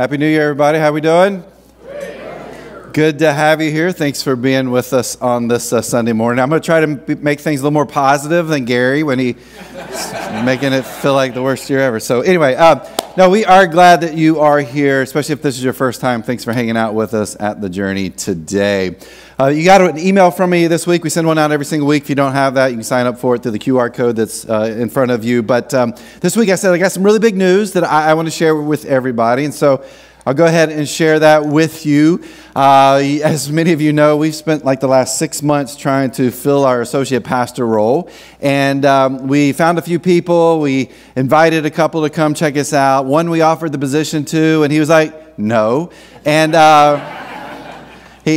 Happy New Year, everybody. How we doing? Good to have you here. Thanks for being with us on this uh, Sunday morning. I'm going to try to make things a little more positive than Gary when he's making it feel like the worst year ever. So anyway, um, no, we are glad that you are here, especially if this is your first time. Thanks for hanging out with us at the journey today. Uh, you got an email from me this week. We send one out every single week. If you don't have that, you can sign up for it through the QR code that's uh, in front of you. But um, this week I said I got some really big news that I, I want to share with everybody. And so I'll go ahead and share that with you. Uh, as many of you know, we've spent like the last six months trying to fill our associate pastor role. And um, we found a few people. We invited a couple to come check us out. One we offered the position to, and he was like, no. And. Uh,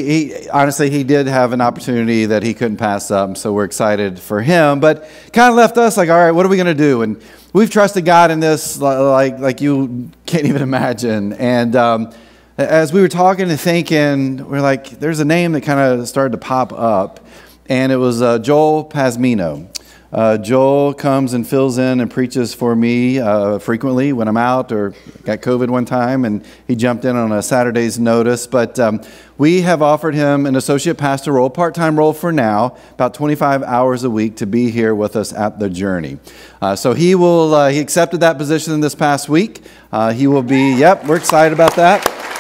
he, he, honestly he did have an opportunity that he couldn't pass up so we're excited for him but kind of left us like all right what are we going to do? And we've trusted god in this like like you can't even imagine. And um, as we were talking and thinking we're like there's a name that kind of started to pop up and it was uh, joel pasmino uh, Joel comes and fills in and preaches for me uh, frequently when I'm out or got COVID one time, and he jumped in on a Saturday's notice. But um, we have offered him an associate pastor role, part time role for now, about 25 hours a week to be here with us at the journey. Uh, so he will, uh, he accepted that position this past week. Uh, he will be, yep, we're excited about that.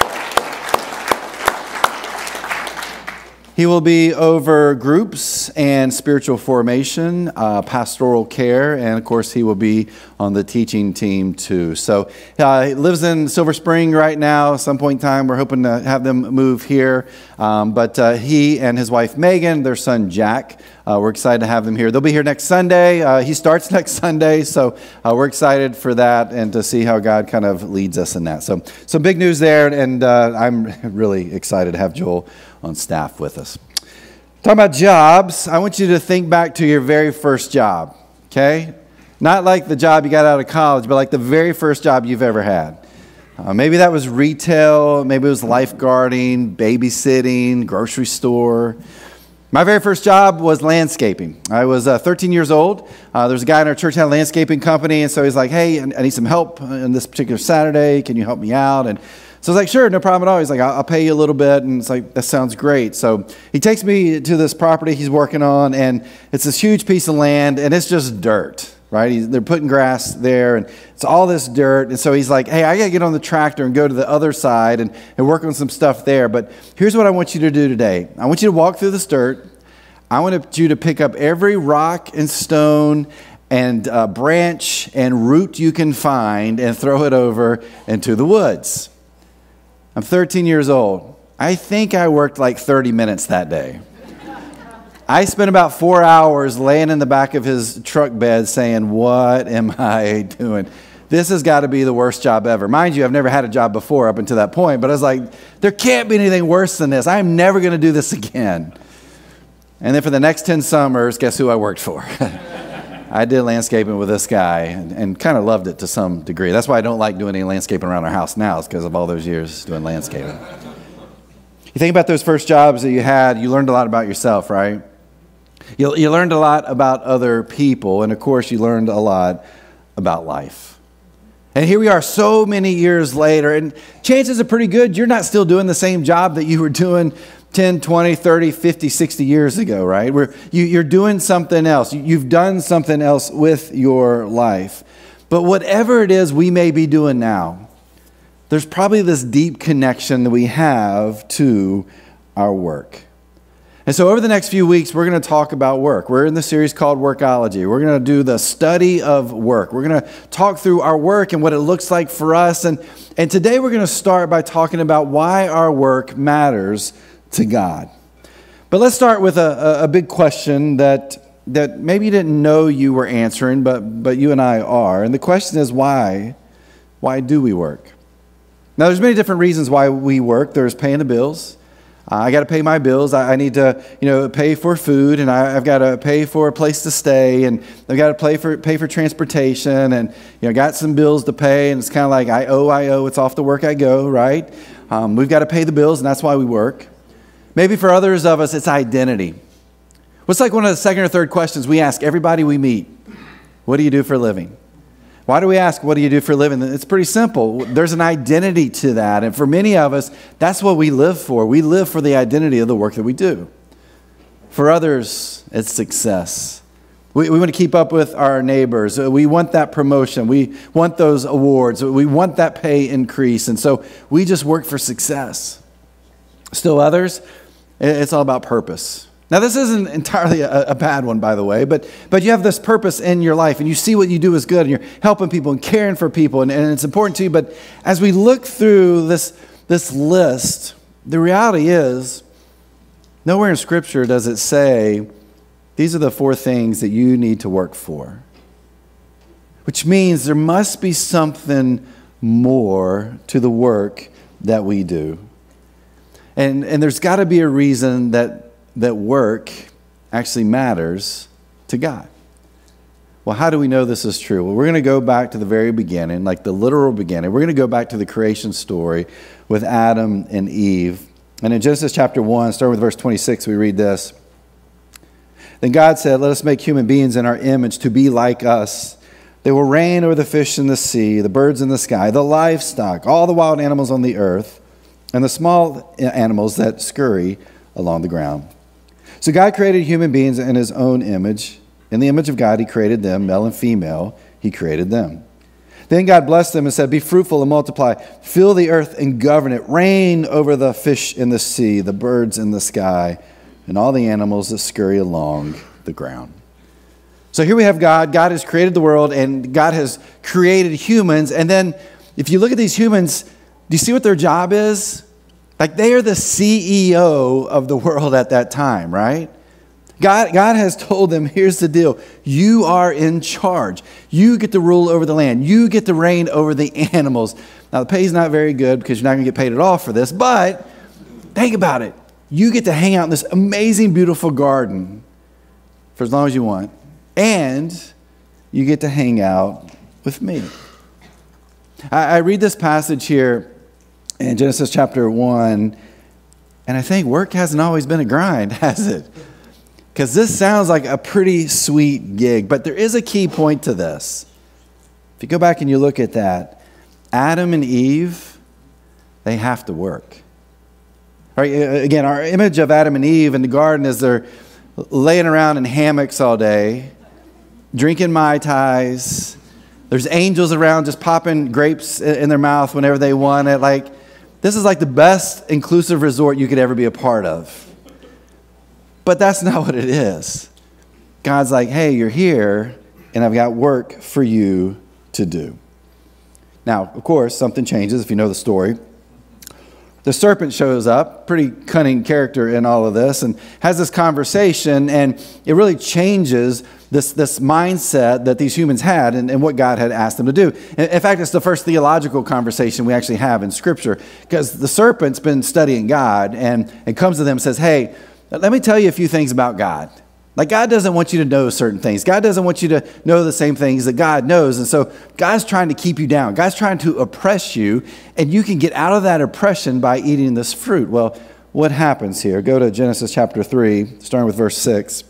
He will be over groups and spiritual formation, uh, pastoral care, and of course, he will be on the teaching team too. So uh, he lives in Silver Spring right now. Some point in time, we're hoping to have them move here. Um, but uh, he and his wife Megan, their son Jack, uh, we're excited to have them here. They'll be here next Sunday. Uh, he starts next Sunday, so uh, we're excited for that and to see how God kind of leads us in that. So, some big news there, and I'm really excited to have Joel on staff with us. Talking about jobs, I want you to think back to your very first job, okay? Not like the job you got out of college, but like the very first job you've ever had. Uh, maybe that was retail, maybe it was lifeguarding, babysitting, grocery store. My very first job was landscaping. I was uh, 13 years old. Uh, there was a guy in our church had a landscaping company, and so he's like, "Hey, I need some help on this particular Saturday. Can you help me out?" And so I was like, sure, no problem at all. He's like, I'll, pay you a little bit. And it's like, that sounds great. So he takes me to this property he's working on, and it's this huge piece of land, and it's just dirt, right? He's, they're putting grass there, and it's all this dirt. And so he's like, hey, I got to get on the tractor and go to the other side and, and work on some stuff there. But here's what I want you to do today I want you to walk through this dirt. I want you to pick up every rock and stone and uh, branch and root you can find and throw it over into the woods. I'm 13 years old. I think I worked like 30 minutes that day. I spent about four hours laying in the back of his truck bed saying, What am I doing? This has got to be the worst job ever. Mind you, I've never had a job before up until that point, but I was like, There can't be anything worse than this. I'm never going to do this again. And then for the next 10 summers, guess who I worked for? I did landscaping with this guy and, and kind of loved it to some degree. That's why I don't like doing any landscaping around our house now, is because of all those years doing landscaping. You think about those first jobs that you had, you learned a lot about yourself, right? You, you learned a lot about other people, and of course, you learned a lot about life. And here we are so many years later, and chances are pretty good you're not still doing the same job that you were doing 10, 20, 30, 50, 60 years ago, right? Where you, are doing something else. You've done something else with your life. But whatever it is we may be doing now, there's probably this deep connection that we have to our work. And so, over the next few weeks, we're going to talk about work. We're in the series called Workology. We're going to do the study of work. We're going to talk through our work and what it looks like for us. And, and today, we're going to start by talking about why our work matters to God. But let's start with a, a, big question that, that maybe you didn't know you were answering, but, but you and I are. And the question is why? Why do we work? Now, there's many different reasons why we work. There's paying the bills. Uh, I got to pay my bills. I, I, need to, you know, pay for food, and I, have got to pay for a place to stay, and I've got to pay for pay for transportation, and you know, got some bills to pay, and it's kind of like I owe, I owe. It's off the work I go, right? Um, we've got to pay the bills, and that's why we work. Maybe for others of us, it's identity. What's like one of the second or third questions we ask everybody we meet? What do you do for a living? Why do we ask, what do you do for a living? It's pretty simple. There's an identity to that. And for many of us, that's what we live for. We live for the identity of the work that we do. For others, it's success. We, we want to keep up with our neighbors. We want that promotion. We want those awards. We want that pay increase. And so we just work for success. Still others, it's all about purpose. Now, this isn't entirely a, a, bad one, by the way, but, but you have this purpose in your life and you see what you do is good and you're helping people and caring for people and, and it's important to you. But as we look through this, this list, the reality is nowhere in Scripture does it say these are the four things that you need to work for, which means there must be something more to the work that we do. And, and there's got to be a reason that that work actually matters to God. Well, how do we know this is true? Well, we're going to go back to the very beginning, like the literal beginning. We're going to go back to the creation story with Adam and Eve. And in Genesis chapter 1, starting with verse 26, we read this. Then God said, Let us make human beings in our image to be like us. They will reign over the fish in the sea, the birds in the sky, the livestock, all the wild animals on the earth, and the small animals that scurry along the ground. So God created human beings in his own image. In the image of God, he created them, male and female, he created them. Then God blessed them and said, Be fruitful and multiply, fill the earth and govern it, reign over the fish in the sea, the birds in the sky, and all the animals that scurry along the ground. So here we have God. God has created the world, and God has created humans. And then, if you look at these humans, do you see what their job is? Like they are the CEO of the world at that time, right? God, God has told them, here's the deal. You are in charge. You get to rule over the land. You get to reign over the animals. Now, the pay is not very good because you're not going to get paid at all for this, but think about it. You get to hang out in this amazing, beautiful garden for as long as you want, and you get to hang out with me. I, I read this passage here in Genesis chapter 1. And I think work hasn't always been a grind, has it? Because this sounds like a pretty sweet gig. But there is a key point to this. If you go back and you look at that, Adam and Eve, they have to work. Right? Again, our image of Adam and Eve in the garden is they're laying around in hammocks all day, drinking Mai Tais. There's angels around just popping grapes in their mouth whenever they want it. Like, this is like the best inclusive resort you could ever be a part of. But that's not what it is. God's like, hey, you're here, and I've got work for you to do. Now, of course, something changes if you know the story. The serpent shows up, pretty cunning character in all of this, and has this conversation, and it really changes this, this mindset that these humans had and, and what God had asked them to do. In, fact, it's the first theological conversation we actually have in Scripture because the serpent's been studying God and, and comes to them and says, Hey, let me tell you a few things about God. Like, God doesn't want you to know certain things. God doesn't want you to know the same things that God knows. And so, God's trying to keep you down. God's trying to oppress you, and you can get out of that oppression by eating this fruit. Well, what happens here? Go to Genesis chapter 3, starting with verse 6.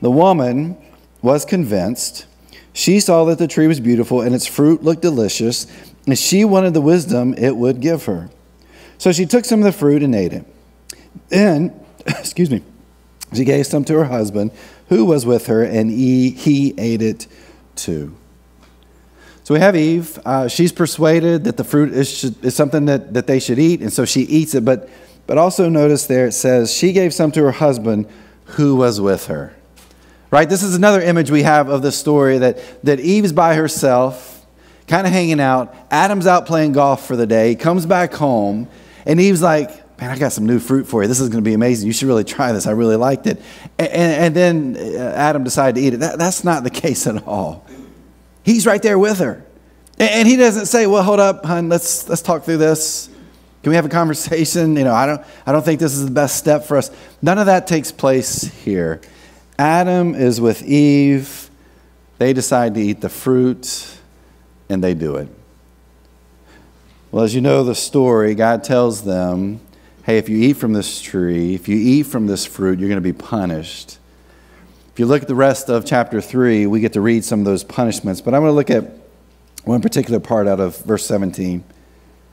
The woman was convinced. She saw that the tree was beautiful and its fruit looked delicious, and she wanted the wisdom it would give her. So she took some of the fruit and ate it. Then, excuse me, she gave some to her husband who was with her, and he, he ate it too. So we have Eve. Uh, she's persuaded that the fruit is, is something that, that they should eat, and so she eats it. But, but also notice there it says she gave some to her husband who was with her. Right? This is another image we have of the story that, that Eve's by herself, kind of hanging out. Adam's out playing golf for the day. He comes back home, and Eve's like, Man, I got some new fruit for you. This is going to be amazing. You should really try this. I really liked it. And, and, then uh, Adam decided to eat it. That, that's not the case at all. He's right there with her. And, and he doesn't say, Well, hold up, hon, let's, let's talk through this. Can we have a conversation? You know, I don't, I don't think this is the best step for us. None of that takes place here. Adam is with Eve. They decide to eat the fruit, and they do it. Well, as you know the story, God tells them, hey, if you eat from this tree, if you eat from this fruit, you're going to be punished. If you look at the rest of chapter 3, we get to read some of those punishments. But I'm going to look at one particular part out of verse 17.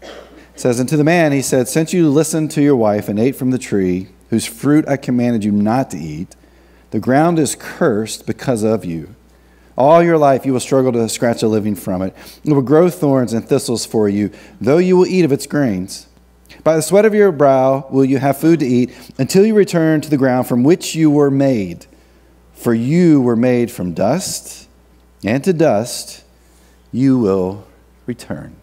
It says, And to the man he said, Since you listened to your wife and ate from the tree, whose fruit I commanded you not to eat, the ground is cursed because of you. All your life you will struggle to scratch a living from it. It will grow thorns and thistles for you, though you will eat of its grains. By the sweat of your brow will you have food to eat until you return to the ground from which you were made. For you were made from dust, and to dust you will return.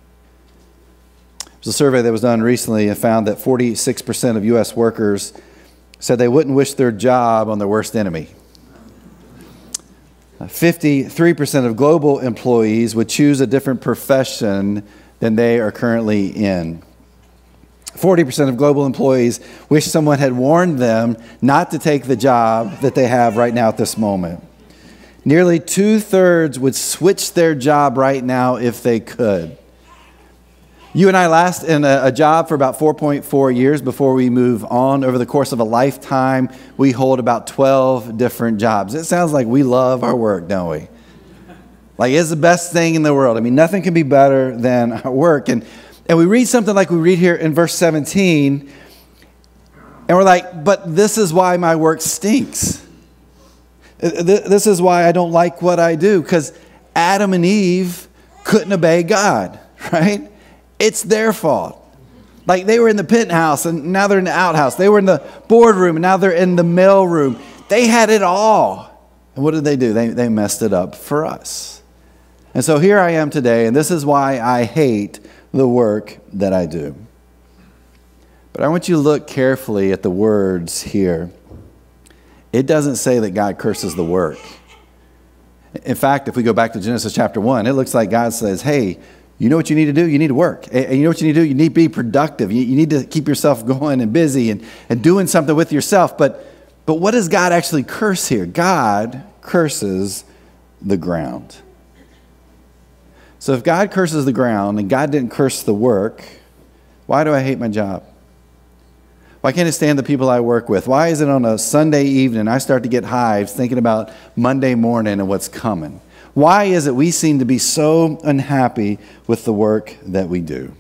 There's a survey that was done recently and found that 46% of U.S. workers said they wouldn't wish their job on their worst enemy. Uh, 53% of global employees would choose a different profession than they are currently in. 40% of global employees wish someone had warned them not to take the job that they have right now at this moment. Nearly two thirds would switch their job right now if they could. You and I last in a, a, job for about 4.4 years before we move on. Over the course of a lifetime, we hold about 12 different jobs. It sounds like we love our work, don't we? Like it's the best thing in the world. I mean, nothing can be better than our work. And, and we read something like we read here in verse 17, and we're like, but this is why my work stinks. This is why I don't like what I do, because Adam and Eve couldn't obey God, right? It's their fault. Like they were in the penthouse and now they're in the outhouse. They were in the boardroom and now they're in the mail room. They had it all. And what did they do? They, they messed it up for us. And so here I am today, and this is why I hate the work that I do. But I want you to look carefully at the words here. It doesn't say that God curses the work. In fact, if we go back to Genesis chapter 1, it looks like God says, Hey, you know what you need to do? You need to work. And you know what you need to do? You need to be productive. You, need to keep yourself going and busy and, and doing something with yourself. But, but what does God actually curse here? God curses the ground. So if God curses the ground and God didn't curse the work, why do I hate my job? Why can't I stand the people I work with? Why is it on a Sunday evening I start to get hives thinking about Monday morning and what's coming? Why is it we seem to be so unhappy with the work that we do?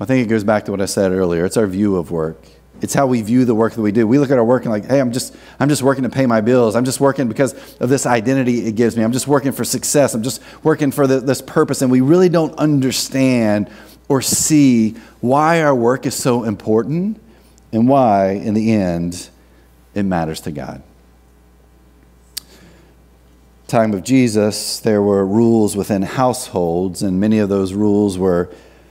I think it goes back to what I said earlier. It's our view of work. It's how we view the work that we do. We look at our work and like, hey, I'm just, I'm just working to pay my bills. I'm just working because of this identity it gives me. I'm just working for success. I'm just working for the, this purpose. And we really don't understand or see why our work is so important and why, in the end, it matters to God time of Jesus, there were rules within households, and many of those rules were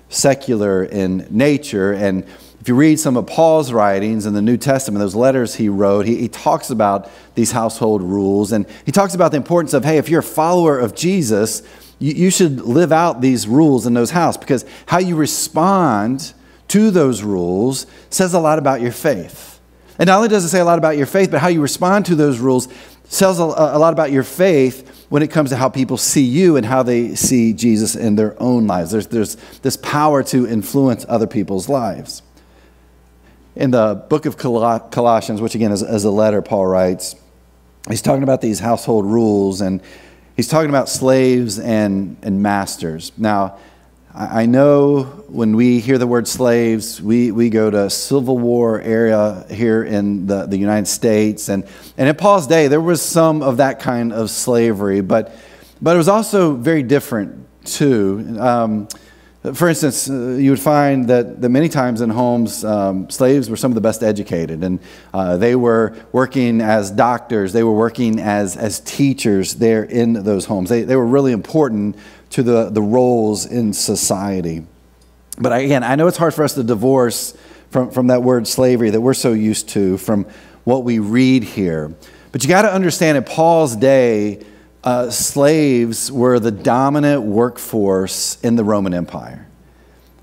secular in nature. And if you read some of Paul's writings in the New Testament, those letters he wrote, he, he talks about these household rules. And he talks about the importance of, hey, if you're a follower of Jesus, you, you should live out these rules in those houses because how you respond to those rules says a lot about your faith. And not only does it say a lot about your faith, but how you respond to those rules tells a, a lot about your faith when it comes to how people see you and how they see Jesus in their own lives. There's, there's this power to influence other people's lives. In the book of Colossians, which again is, is a letter Paul writes, he's talking about these household rules and he's talking about slaves and, and masters. Now, I know when we hear the word slaves, we, we go to Civil War area here in the, the United States. And, and in Paul's day, there was some of that kind of slavery, but, but it was also very different too. Um, for instance, uh, you would find that, that many times in homes, um, slaves were some of the best educated, and uh, they were working as doctors, they were working as, as teachers there in those homes. They, they were really important to the, the roles in society. But again, I know it's hard for us to divorce from, from that word slavery that we're so used to from what we read here. But you got to understand in Paul's day, uh, slaves were the dominant workforce in the Roman Empire.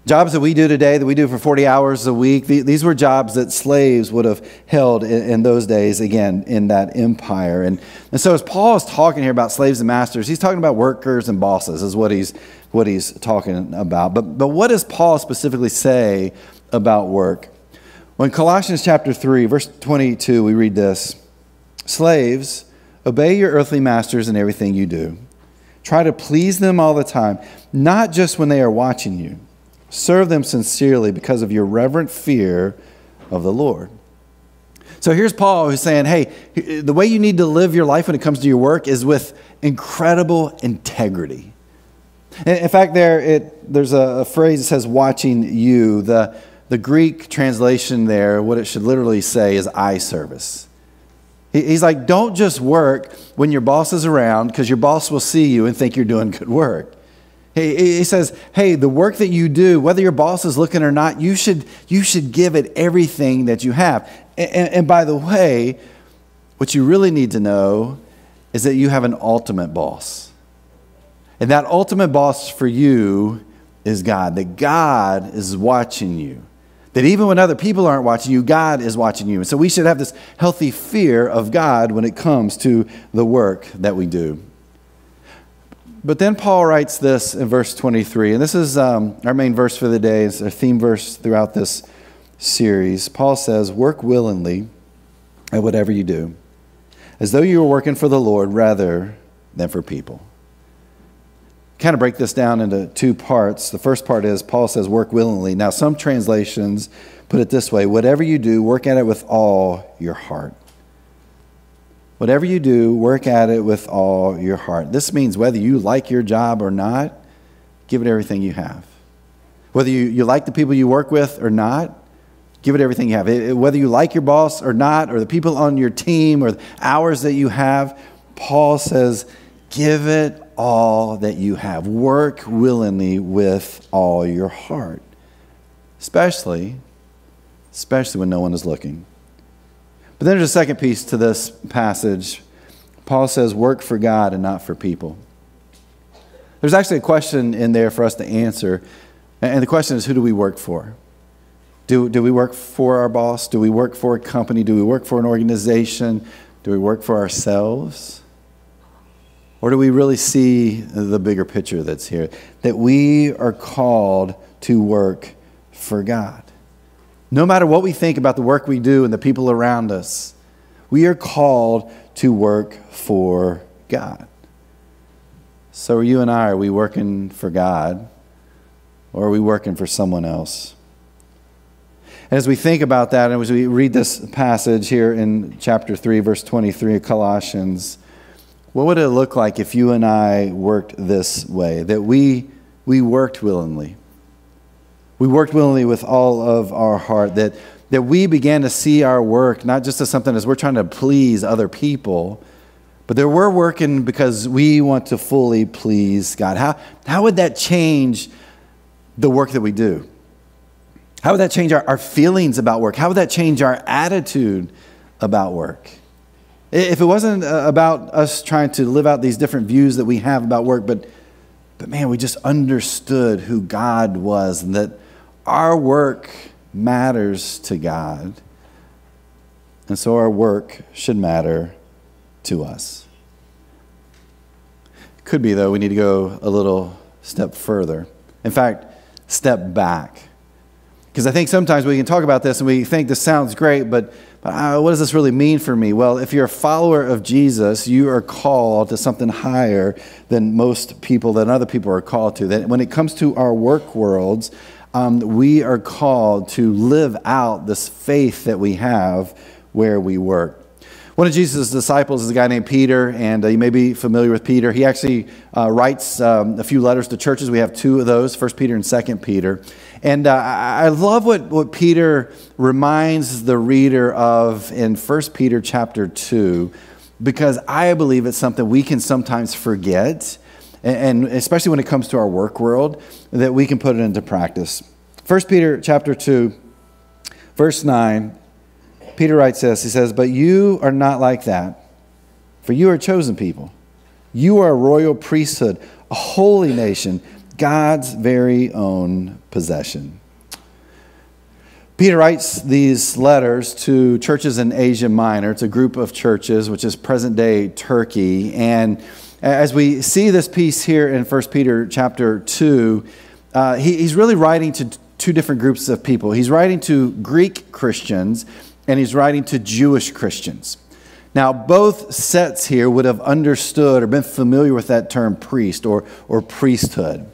Jobs that we do today, that we do for 40 hours a week, these were jobs that slaves would have held in, those days, again, in that empire. And, and so, as Paul is talking here about slaves and masters, he's talking about workers and bosses, is what he's, what he's talking about. But, but what does Paul specifically say about work? When Colossians chapter 3, verse 22, we read this Slaves, obey your earthly masters in everything you do. Try to please them all the time, not just when they are watching you. Serve them sincerely because of your reverent fear of the Lord. So here's Paul who's saying, hey, the way you need to live your life when it comes to your work is with incredible integrity. In fact, there it, there's a, phrase that says watching you. The, the Greek translation there, what it should literally say is eye service. He's like, don't just work when your boss is around because your boss will see you and think you're doing good work. He, he says, hey, the work that you do, whether your boss is looking or not, you should, you should give it everything that you have. And, and by the way, what you really need to know is that you have an ultimate boss. And that ultimate boss for you is God, that God is watching you. That even when other people aren't watching you, God is watching you. And so we should have this healthy fear of God when it comes to the work that we do. But then Paul writes this in verse 23, and this is um, our main verse for the day. It's our theme verse throughout this series. Paul says, Work willingly at whatever you do, as though you were working for the Lord rather than for people. Kind of break this down into two parts. The first part is Paul says, Work willingly. Now, some translations put it this way whatever you do, work at it with all your heart. Whatever you do, work at it with all your heart. This means whether you like your job or not, give it everything you have. Whether you, you like the people you work with or not, give it everything you have. It, whether you like your boss or not, or the people on your team, or the hours that you have, Paul says, give it all that you have. Work willingly with all your heart, especially, especially when no one is looking. But then there's a second piece to this passage. Paul says, work for God and not for people. There's actually a question in there for us to answer. And the question is, who do we work for? Do, do we work for our boss? Do we work for a company? Do we work for an organization? Do we work for ourselves? Or do we really see the bigger picture that's here? That we are called to work for God. No matter what we think about the work we do and the people around us, we are called to work for God. So, are you and I, are we working for God or are we working for someone else? And as we think about that, and as we read this passage here in chapter 3, verse 23 of Colossians, what would it look like if you and I worked this way? That we, we worked willingly we worked willingly with all of our heart, that, that we began to see our work not just as something as we're trying to please other people, but that we're working because we want to fully please God. How, how would that change the work that we do? How would that change our, our feelings about work? How would that change our attitude about work? If it wasn't uh, about us trying to live out these different views that we have about work, but, but man, we just understood who God was and that our work matters to God, and so our work should matter to us. Could be, though, we need to go a little step further. In fact, step back. Because I think sometimes we can talk about this and we think this sounds great, but, but uh, what does this really mean for me? Well, if you're a follower of Jesus, you are called to something higher than most people, than other people are called to. That when it comes to our work worlds, um, we are called to live out this faith that we have where we work. One of Jesus' disciples is a guy named Peter, and uh, you may be familiar with Peter. He actually uh, writes um, a few letters to churches. We have two of those, First Peter and Second Peter. And uh, I love what, what Peter reminds the reader of in First Peter chapter 2, because I believe it's something we can sometimes forget and especially when it comes to our work world, that we can put it into practice. 1 Peter chapter 2, verse 9, Peter writes this. He says, But you are not like that, for you are a chosen people. You are a royal priesthood, a holy nation, God's very own possession. Peter writes these letters to churches in Asia Minor. It's a group of churches, which is present day Turkey. And as we see this piece here in 1 Peter chapter 2, uh, he, he's really writing to two different groups of people. He's writing to Greek Christians and he's writing to Jewish Christians. Now, both sets here would have understood or been familiar with that term priest or, or priesthood.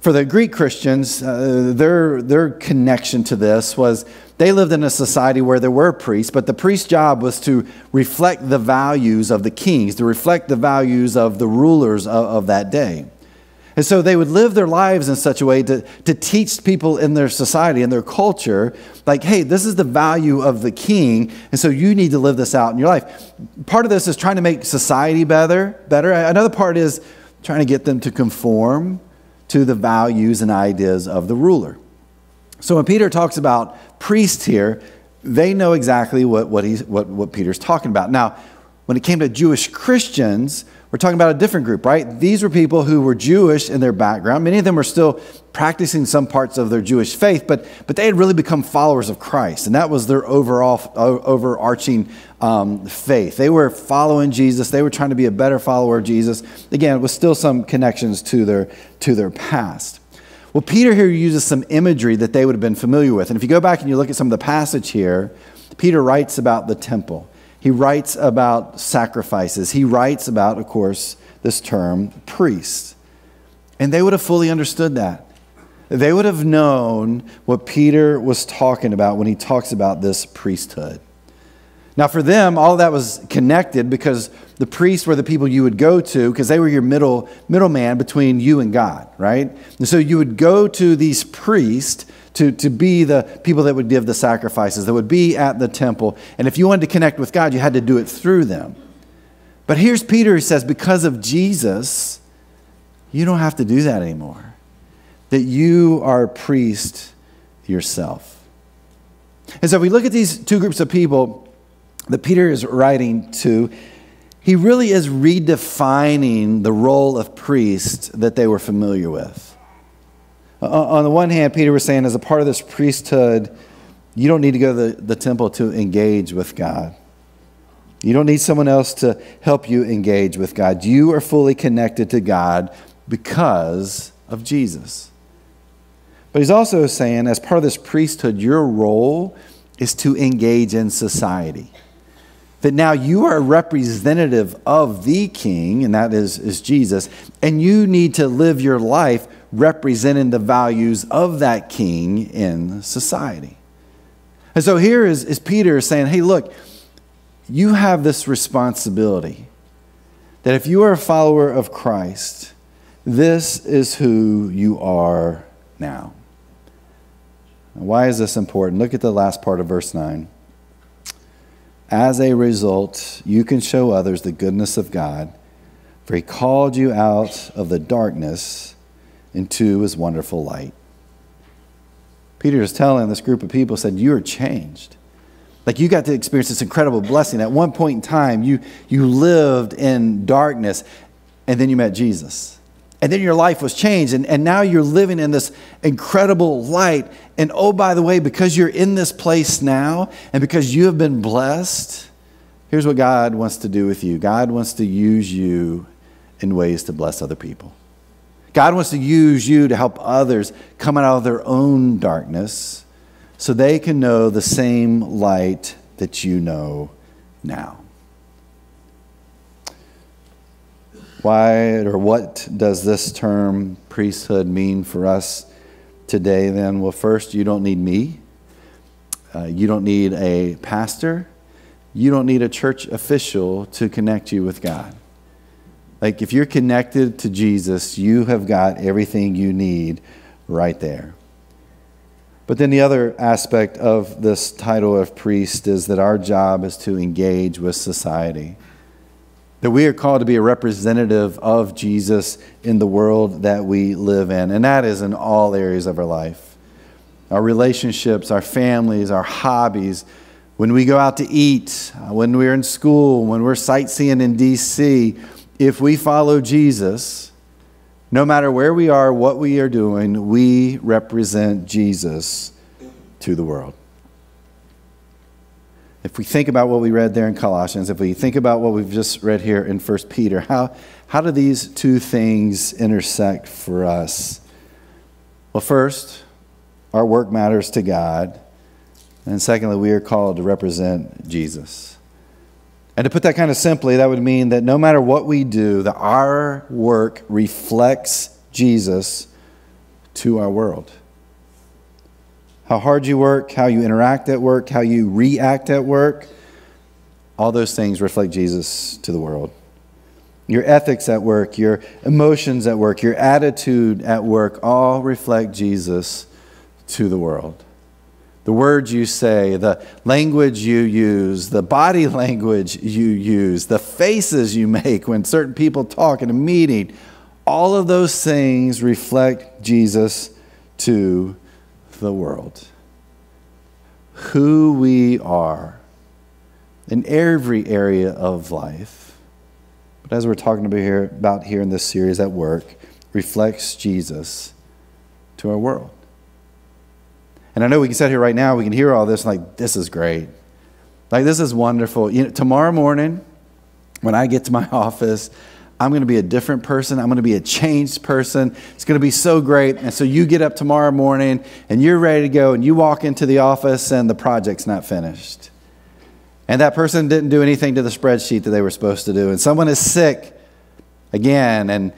For the Greek Christians, uh, their, their connection to this was they lived in a society where there were priests, but the priest's job was to reflect the values of the kings, to reflect the values of the rulers of, of that day. And so they would live their lives in such a way to, to teach people in their society and their culture, like, hey, this is the value of the king, and so you need to live this out in your life. Part of this is trying to make society better, better. Another part is trying to get them to conform to the values and ideas of the ruler. So when Peter talks about priests here, they know exactly what, what, he's, what, what Peter's talking about. Now, when it came to Jewish Christians, we're talking about a different group, right? These were people who were Jewish in their background. Many of them were still practicing some parts of their Jewish faith, but, but they had really become followers of Christ, and that was their overall overarching um, faith. They were following Jesus. They were trying to be a better follower of Jesus. Again, with still some connections to their to their past. Well, Peter here uses some imagery that they would have been familiar with, and if you go back and you look at some of the passage here, Peter writes about the temple. He writes about sacrifices. He writes about, of course, this term priest. And they would have fully understood that. They would have known what Peter was talking about when he talks about this priesthood. Now, for them, all that was connected because the priests were the people you would go to because they were your middle middleman between you and God, right? And so you would go to these priests to, to be the people that would give the sacrifices, that would be at the temple. And if you wanted to connect with God, you had to do it through them. But here's Peter who says, because of Jesus, you don't have to do that anymore. That you are a priest yourself. And so if we look at these two groups of people that Peter is writing to, he really is redefining the role of priest that they were familiar with. Uh, uh, on the one hand, Peter was saying, as a part of this priesthood, you don't need to go to the, the temple to engage with God. You don't need someone else to help you engage with God. You are fully connected to God because of Jesus. But he's also saying, as part of this priesthood, your role is to engage in society. That now you are a representative of the king, and that is, is Jesus, and you need to live your life representing the values of that king in society. And so here is, is Peter saying, hey, look, you have this responsibility that if you are a follower of Christ, this is who you are now. Why is this important? Look at the last part of verse 9. As a result, you can show others the goodness of God, for he called you out of the darkness into his wonderful light. Peter is telling this group of people, said, You are changed. Like you got to experience this incredible blessing. At one point in time, you, you lived in darkness, and then you met Jesus. And then your life was changed, and, and now you're living in this incredible light. And oh, by the way, because you're in this place now, and because you have been blessed, here's what God wants to do with you God wants to use you in ways to bless other people. God wants to use you to help others come out of their own darkness so they can know the same light that you know now. Why or what does this term priesthood mean for us today then? Well, first, you don't need me. Uh, you don't need a pastor. You don't need a church official to connect you with God. Like, if you're connected to Jesus, you have got everything you need right there. But then the other aspect of this title of priest is that our job is to engage with society. That we are called to be a representative of Jesus in the world that we live in, and that is in all areas of our life our relationships, our families, our hobbies. When we go out to eat, when we're in school, when we're sightseeing in D.C., if we follow Jesus, no matter where we are, what we are doing, we represent Jesus to the world. If we think about what we read there in Colossians, if we think about what we've just read here in 1 Peter, how, how do these two things intersect for us? Well, first, our work matters to God. And secondly, we are called to represent Jesus. And to put that kind of simply, that would mean that no matter what we do, that our work reflects Jesus to our world. How hard you work, how you interact at work, how you react at work, all those things reflect Jesus to the world. Your ethics at work, your emotions at work, your attitude at work all reflect Jesus to the world the words you say, the language you use, the body language you use, the faces you make when certain people talk in a meeting, all of those things reflect Jesus to the world. Who we are in every area of life, but as we're talking about here, about here in this series at work, reflects Jesus to our world. And I know we can sit here right now, we can hear all this, like, this is great. Like, this is wonderful. You know, tomorrow morning, when I get to my office, I'm going to be a different person. I'm going to be a changed person. It's going to be so great. And so you get up tomorrow morning and you're ready to go, and you walk into the office and the project's not finished. And that person didn't do anything to the spreadsheet that they were supposed to do. And someone is sick again, and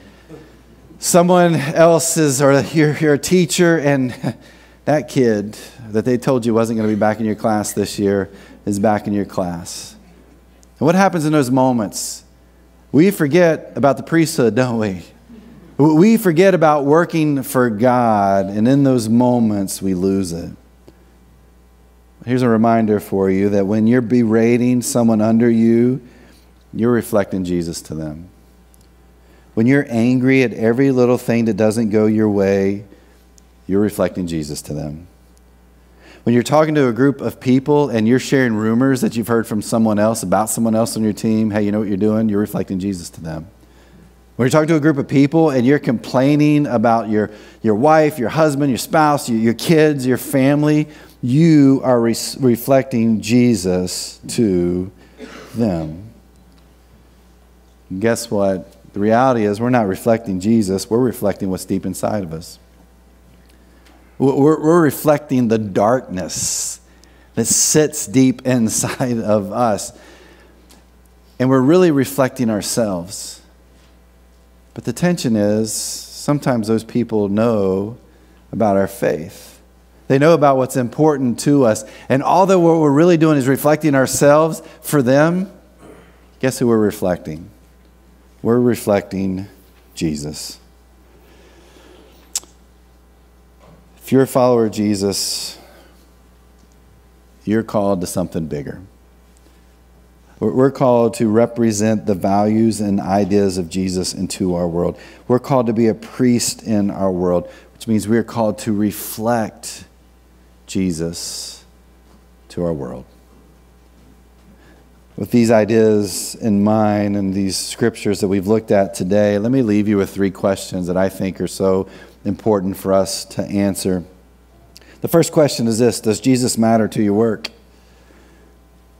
someone else is, or you're, you're a teacher, and that kid that they told you wasn't going to be back in your class this year is back in your class. And what happens in those moments? We forget about the priesthood, don't we? We forget about working for God, and in those moments, we lose it. Here's a reminder for you that when you're berating someone under you, you're reflecting Jesus to them. When you're angry at every little thing that doesn't go your way, you're reflecting Jesus to them. When you're talking to a group of people and you're sharing rumors that you've heard from someone else about someone else on your team, hey, you know what you're doing? You're reflecting Jesus to them. When you're talking to a group of people and you're complaining about your, your wife, your husband, your spouse, your, your kids, your family, you are re- reflecting Jesus to them. And guess what? The reality is, we're not reflecting Jesus, we're reflecting what's deep inside of us. We're, we're reflecting the darkness that sits deep inside of us. And we're really reflecting ourselves. But the tension is sometimes those people know about our faith. They know about what's important to us. And although what we're really doing is reflecting ourselves for them, guess who we're reflecting? We're reflecting Jesus. If you're a follower of Jesus, you're called to something bigger. We're called to represent the values and ideas of Jesus into our world. We're called to be a priest in our world, which means we're called to reflect Jesus to our world. With these ideas in mind and these scriptures that we've looked at today, let me leave you with three questions that I think are so important for us to answer. The first question is this Does Jesus matter to your work?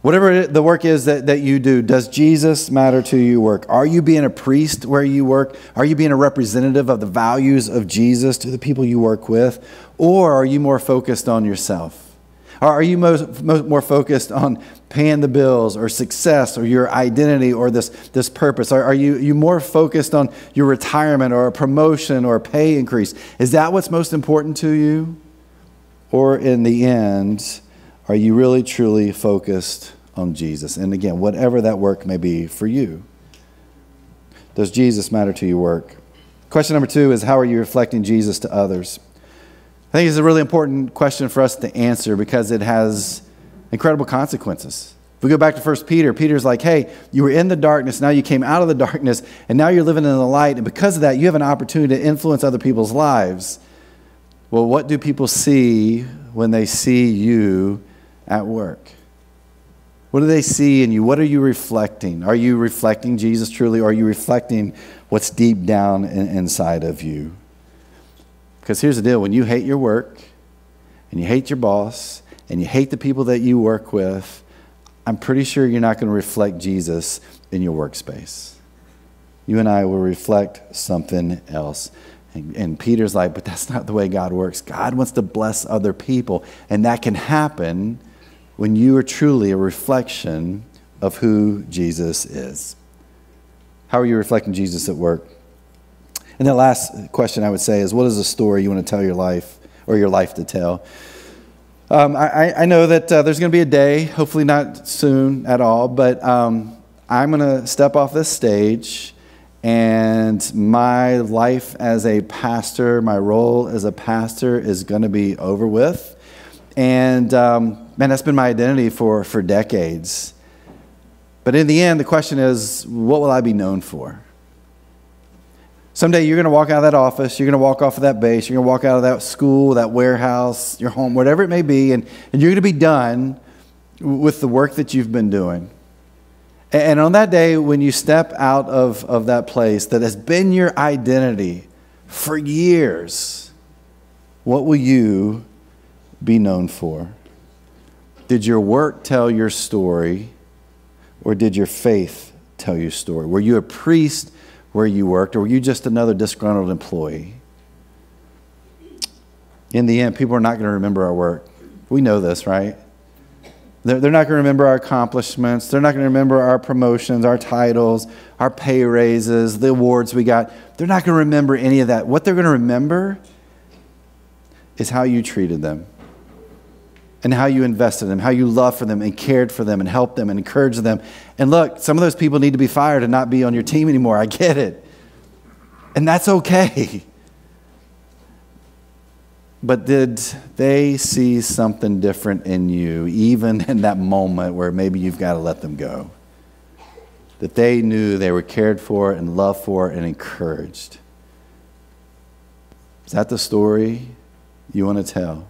Whatever the work is that, that you do, does Jesus matter to your work? Are you being a priest where you work? Are you being a representative of the values of Jesus to the people you work with? Or are you more focused on yourself? Are you most, most, more focused on paying the bills or success or your identity or this, this purpose? Are, are you, you more focused on your retirement or a promotion or a pay increase? Is that what's most important to you? Or in the end, are you really truly focused on Jesus? And again, whatever that work may be for you. Does Jesus matter to your work? Question number two is how are you reflecting Jesus to others? I think it's a really important question for us to answer because it has incredible consequences. If we go back to 1 Peter, Peter's like, hey, you were in the darkness, now you came out of the darkness, and now you're living in the light. And because of that, you have an opportunity to influence other people's lives. Well, what do people see when they see you at work? What do they see in you? What are you reflecting? Are you reflecting Jesus truly, or are you reflecting what's deep down in, inside of you? Because here's the deal when you hate your work, and you hate your boss, and you hate the people that you work with, I'm pretty sure you're not going to reflect Jesus in your workspace. You and I will reflect something else. And, and, Peter's like, but that's not the way God works. God wants to bless other people. And that can happen when you are truly a reflection of who Jesus is. How are you reflecting Jesus at work? And the last question I would say is what is the story you want to tell your life or your life to tell? Um, I, I, know that uh, there's going to be a day, hopefully not soon at all, but um, I'm going to step off this stage and my life as a pastor, my role as a pastor is going to be over with. And um, man, that's been my identity for, for decades. But in the end, the question is what will I be known for? Someday you're going to walk out of that office, you're going to walk off of that base, you're going to walk out of that school, that warehouse, your home, whatever it may be, and, and you're going to be done with the work that you've been doing. And on that day, when you step out of, of that place that has been your identity for years, what will you be known for? Did your work tell your story, or did your faith tell your story? Were you a priest where you worked, or were you just another disgruntled employee? In the end, people are not going to remember our work. We know this, right? They're, they're not going to remember our accomplishments. They're not going to remember our promotions, our titles, our pay raises, the awards we got. They're not going to remember any of that. What they're going to remember is how you treated them and how you invested in them, how you loved for them and cared for them and helped them and encouraged them. And look, some of those people need to be fired and not be on your team anymore. I get it. And that's okay. But did they see something different in you, even in that moment where maybe you've got to let them go? That they knew they were cared for and loved for and encouraged. Is that the story you want to tell?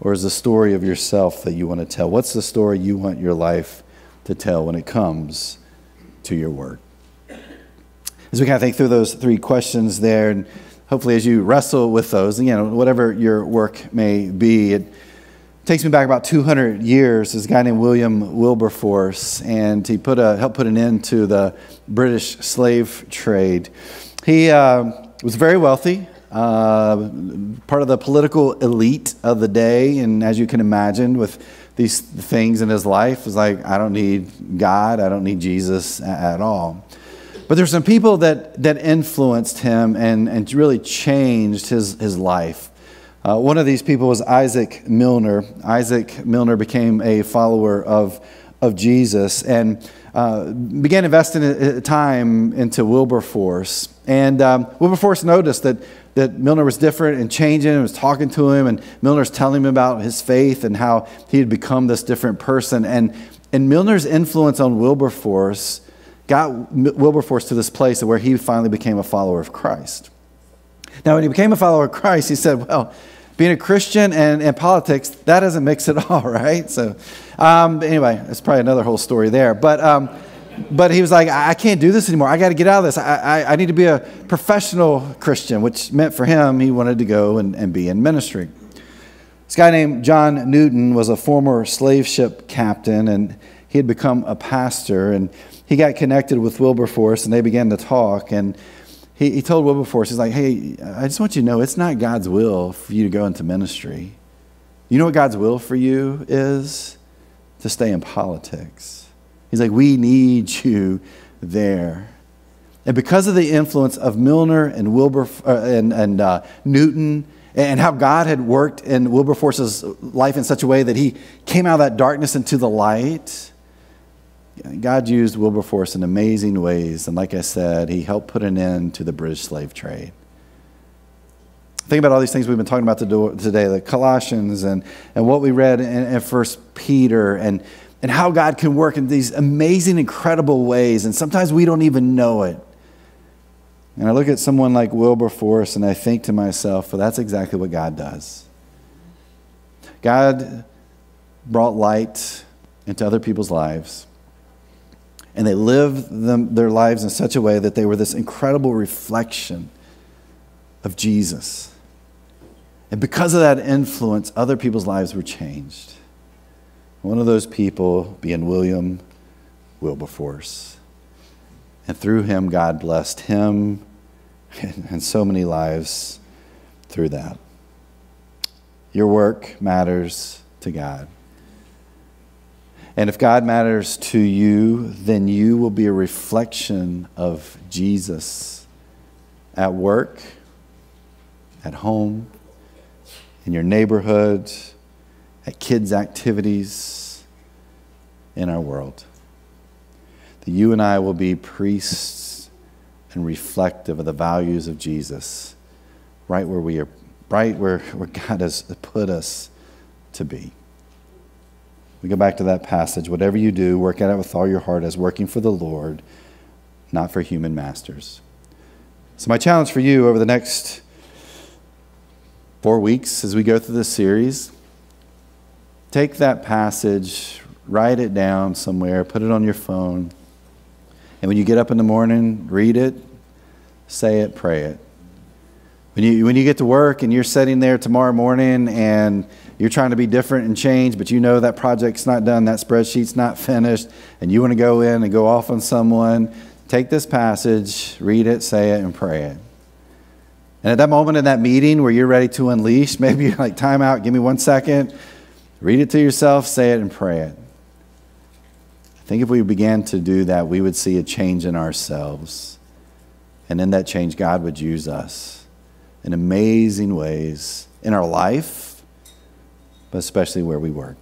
Or is the story of yourself that you want to tell? What's the story you want your life to tell when it comes to your work? As we kind of think through those three questions there, and hopefully as you wrestle with those, you know, whatever your work may be, it takes me back about 200 years. A guy named William Wilberforce, and he put a, helped put an end to the British slave trade. He uh, was very wealthy uh, part of the political elite of the day. And as you can imagine, with these things in his life, is like, I don't need God, I don't need Jesus at all. But there's some people that, that influenced him and, and really changed his, his life. Uh, one of these people was Isaac Milner. Isaac Milner became a follower of, of Jesus and uh, began investing time into Wilberforce. And um, Wilberforce noticed that that Milner was different and changing and was talking to him, and Milner's telling him about his faith and how he had become this different person. And, and Milner's influence on Wilberforce got Wilberforce to this place where he finally became a follower of Christ. Now, when he became a follower of Christ, he said, Well, being a Christian and, and politics, that doesn't mix at all, right? So, um, anyway, it's probably another whole story there. But, um, but he was like, I can't do this anymore. I got to get out of this. I, I, I, need to be a professional Christian, which meant for him, he wanted to go and, and be in ministry. This guy named John Newton was a former slave ship captain, and he had become a pastor. And he got connected with Wilberforce, and they began to talk. And he, he told Wilberforce, he's like, hey, I just want you to know it's not God's will for you to go into ministry. You know what God's will for you is? To stay in politics. He's like, we need you there. And because of the influence of Milner and, Wilber, uh, and, and uh, Newton, and how God had worked in Wilberforce's life in such a way that he came out of that darkness into the light, God used Wilberforce in amazing ways. And like I said, he helped put an end to the British slave trade. Think about all these things we've been talking about today, the Colossians and, and what we read in, in 1 Peter and and how God can work in these amazing, incredible ways. And sometimes we don't even know it. And I look at someone like Wilberforce and I think to myself, well, that's exactly what God does. God brought light into other people's lives. And they lived them, their lives in such a way that they were this incredible reflection of Jesus. And because of that influence, other people's lives were changed. One of those people being William Wilberforce. And through him, God blessed him and so many lives through that. Your work matters to God. And if God matters to you, then you will be a reflection of Jesus at work, at home, in your neighborhood, at kids' activities, in our world. That you and I will be priests and reflective of the values of Jesus right where we are, right where, where God has put us to be. We go back to that passage. Whatever you do, work at it with all your heart as working for the Lord, not for human masters. So, my challenge for you over the next four weeks as we go through this series take that passage, write it down somewhere, put it on your phone, and when you get up in the morning, read it, say it, pray it. When you, when you get to work and you're sitting there tomorrow morning and you're trying to be different and change, but you know that project's not done, that spreadsheet's not finished, and you want to go in and go off on someone, take this passage, read it, say it, and pray it. And at that moment in that meeting where you're ready to unleash, maybe you're like, time out, give me one second, read it to yourself, say it, and pray it. I think if we began to do that, we would see a change in ourselves. And in that change, God would use us in amazing ways in our life, but especially where we work.